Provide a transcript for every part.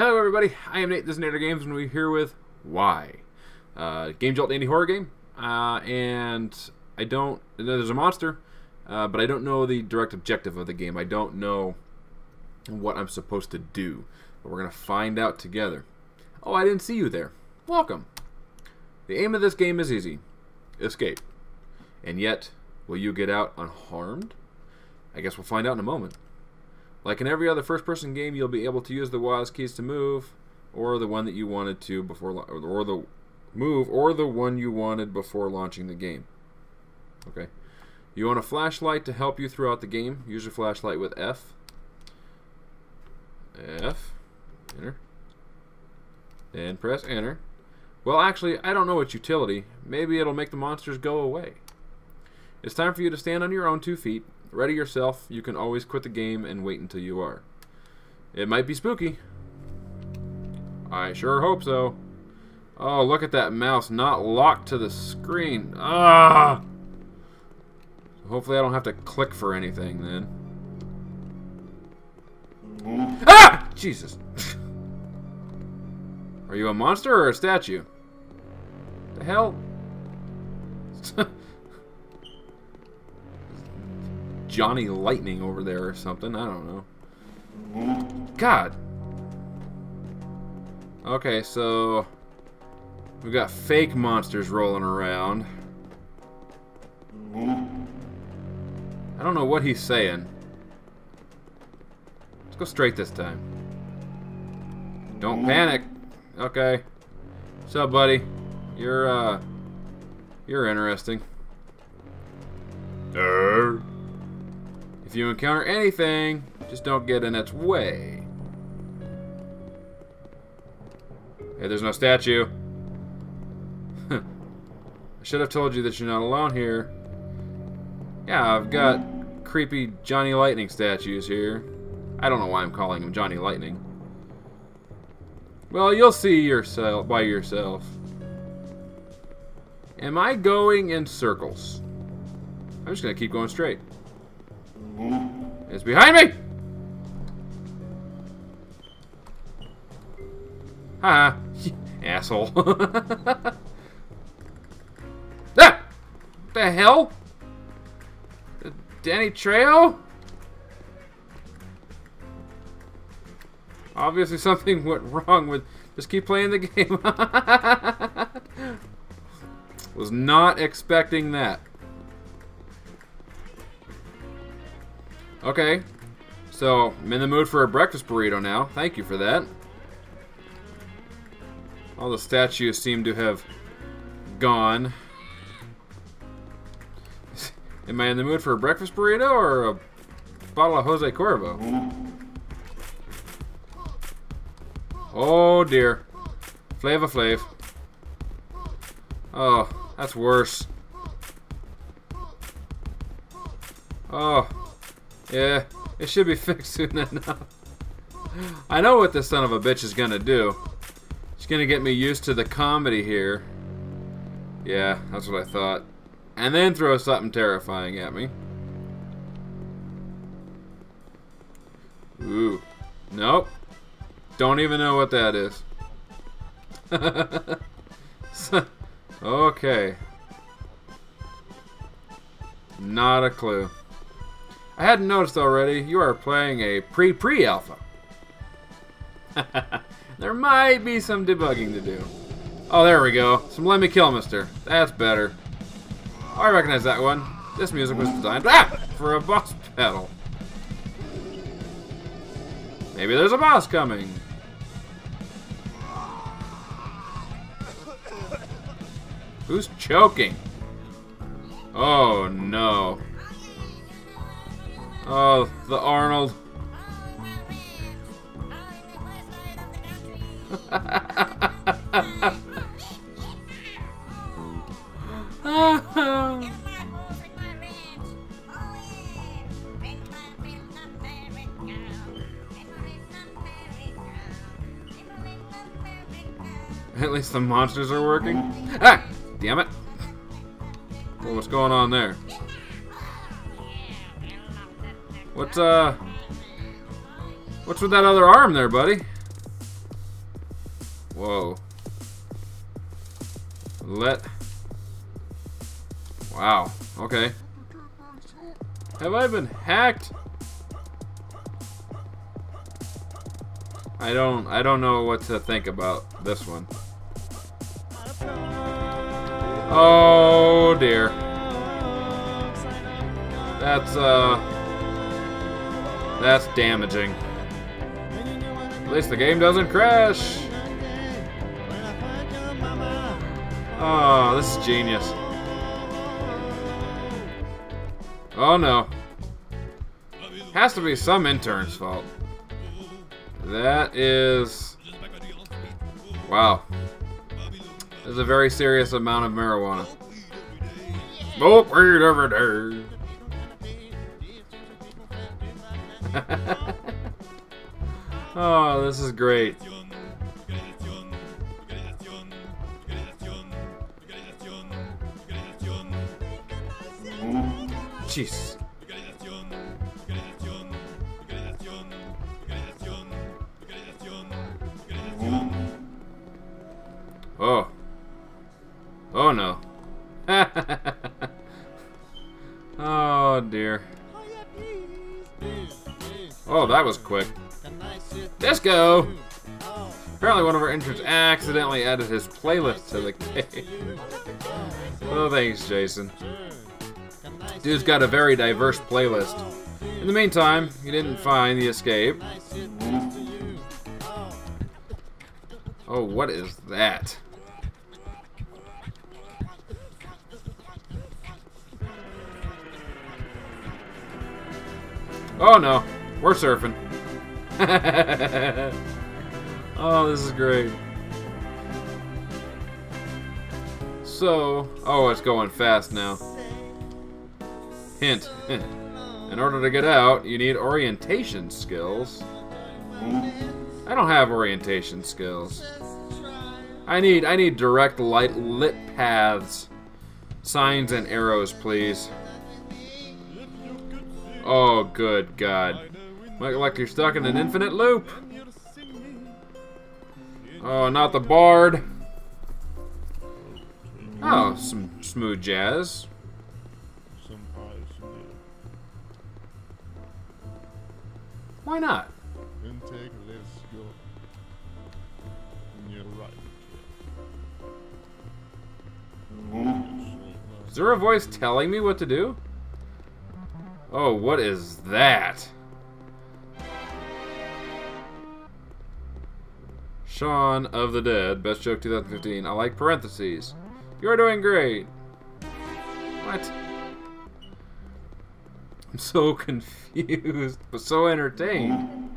Hello everybody, I am Nate, this is Natergamez, and we're here with Why. Uh, game Jolt indie horror game, uh, and I don't, there's a monster, uh, but I don't know the direct objective of the game. I don't know what I'm supposed to do, but we're going to find out together. Oh, I didn't see you there. Welcome. The aim of this game is easy. Escape. And yet, will you get out unharmed? I guess we'll find out in a moment. Like in every other first-person game, you'll be able to use the WASD keys to move, or the one that you wanted to before, or the move, or the one you wanted before launching the game. Okay. You want a flashlight to help you throughout the game. Use your flashlight with F. F. Enter. And press enter. Well, actually, I don't know its utility. Maybe it'll make the monsters go away. It's time for you to stand on your own two feet Ready yourself. You can always quit the game and wait until you are. It might be spooky. I sure hope so. Oh, look at that mouse not locked to the screen. Ah! Hopefully I don't have to click for anything then. Ah! Jesus. Are you a monster or a statue? The hell? Johnny Lightning over there or something. I don't know. God. Okay, so we've got fake monsters rolling around. I don't know what he's saying. Let's go straight this time. Don't panic. Okay. What's up, buddy? You're, uh... You're interesting. Uh. If you encounter anything, just don't get in its way. Hey, there's no statue. I should have told you that you're not alone here. Yeah, I've got creepy Johnny Lightning statues here. I don't know why I'm calling him Johnny Lightning. Well, you'll see yourself by yourself. Am I going in circles? I'm just going to keep going straight. It's behind me! Ha! Asshole. ah! The hell? Danny Trejo? Obviously something went wrong with... Just keep playing the game. Was not expecting that. Okay. So, I'm in the mood for a breakfast burrito now. Thank you for that. All the statues seem to have gone. Am I in the mood for a breakfast burrito or a bottle of Jose Cuervo? Oh dear. Flava Flav. Oh, that's worse. Oh. Yeah, it should be fixed soon enough. I know what this son of a bitch is gonna do. She's gonna get me used to the comedy here. Yeah, that's what I thought. And then throw something terrifying at me. Ooh. Nope. Don't even know what that is. okay. Not a clue. I hadn't noticed already, you are playing a pre-pre-alpha. there might be some debugging to do. Oh, there we go. Some Let Me Kill Mister. That's better. I recognize that one. This music was designed ah, for a boss battle. Maybe there's a boss coming. Who's choking? Oh, no. Oh, the Arnold. At least the monsters are working. Ah! Damn it. Well, what's going on there? What's, uh... What's with that other arm there, buddy? Whoa. Let... Wow. Okay. Have I been hacked? I don't I don't know what to think about this one. Oh dear. That's uh that's damaging. At least the game doesn't crash. Oh, this is genius. Oh no. Has to be some intern's fault. That is... Wow. There's a very serious amount of marijuana. Smoke weed every day. Oh, this is great. Jeez. Oh. Was quick. Disco! Apparently one of our interns accidentally added his playlist to the game. oh, thanks, Jason. Dude's got a very diverse playlist. In the meantime, he didn't find the escape. Oh, what is that? Oh no, we're surfing. oh, this is great. So, oh, it's going fast now. Hint. In order to get out, you need orientation skills. I don't have orientation skills. I need I need direct light lit paths. Signs and arrows, please. Oh, good God. Look like you're stuck in an infinite loop. Oh, not the bard. Oh, some smooth jazz. Why not? Is there a voice telling me what to do? Oh, what is that? Shaun of the Dead, best joke 2015. I like parentheses. You're doing great. What? I'm so confused, but so entertained.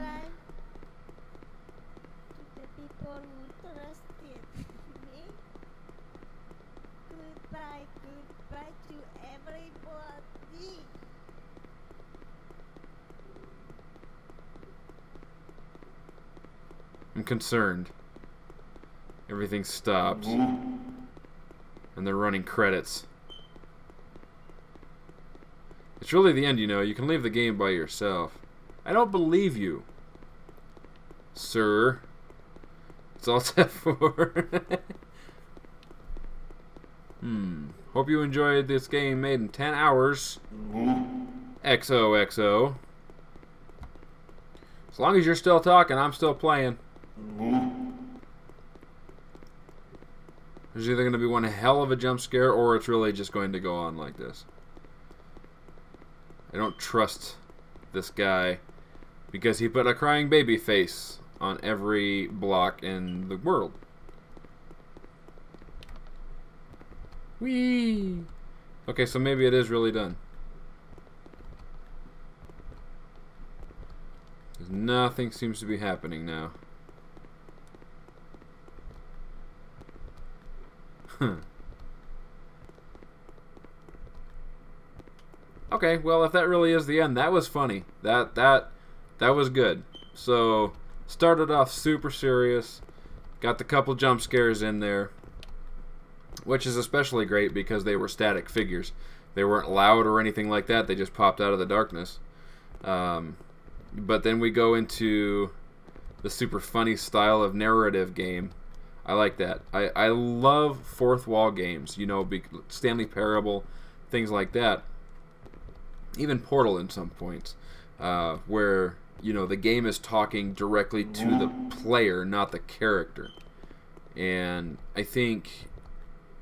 Concerned. Everything stopped. And they're running credits. It's really the end, you know. You can leave the game by yourself. I don't believe you. Sir. It's all set for. hmm. Hope you enjoyed this game made in 10 hours. XOXO. As long as you're still talking, I'm still playing. There's either going to be one hell of a jump scare or it's really just going to go on like this. I don't trust this guy because he put a crying baby face on every block in the world. Whee! Okay, so maybe it is really done. Nothing seems to be happening now. Okay, well, if that really is the end, that was funny. That that that was good. So started off super serious, got the couple jump scares in there, which is especially great because they were static figures. They weren't loud or anything like that. They just popped out of the darkness. Um, but then we go into the super funny style of narrative game I like that. I, I love fourth wall games. You know, be, Stanley Parable, things like that. Even Portal in some points, uh, where you know the game is talking directly to the player, not the character. And I think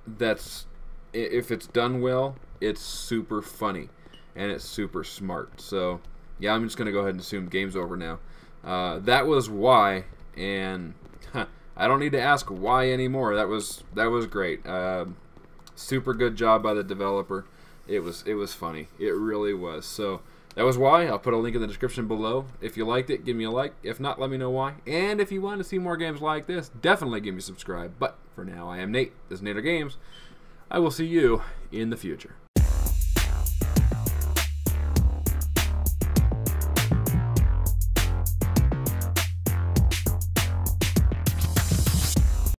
that's if it's done well, it's super funny and it's super smart. So yeah, I'm just gonna go ahead and assume game's over now. Uh, that was why, and I don't need to ask why anymore. That was that was great. Uh, super good job by the developer. It was it was funny. It really was. So that was why. I'll put a link in the description below. If you liked it, give me a like. If not, let me know why. And if you want to see more games like this, definitely give me a subscribe. But for now, I am Nate. This is Natergamez. I will see you in the future.